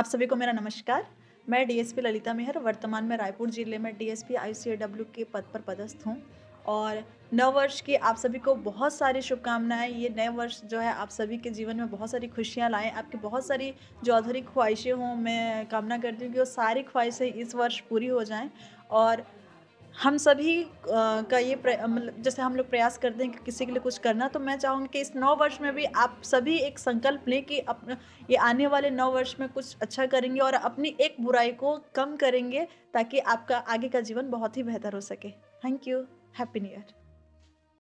आप सभी को मेरा नमस्कार। मैं डीएसपी ललिता मेहर, वर्तमान में रायपुर ज़िले में डीएसपी आईसीएडब्ल्यू के पद पर पदस्थ हूँ। और नव वर्ष की आप सभी को बहुत सारी शुभकामनाएँ। ये नए वर्ष जो है आप सभी के जीवन में बहुत सारी खुशियाँ लाएँ। आपकी बहुत सारी जो अधूरी ख्वाहिशें हों, मैं कामना करती हूँ कि वो सारी ख्वाहिशें इस वर्ष पूरी हो जाएँ। और हम सभी का ये मतलब जैसे हम लोग प्रयास करते हैं कि किसी के लिए कुछ करना तो मैं चाहूँगी कि इस नौ वर्ष में भी आप सभी एक संकल्प लें कि अपना ये आने वाले नौ वर्ष में कुछ अच्छा करेंगे और अपनी एक बुराई को कम करेंगे ताकि आपका आगे का जीवन बहुत ही बेहतर हो सके। Thank you. Happy new year.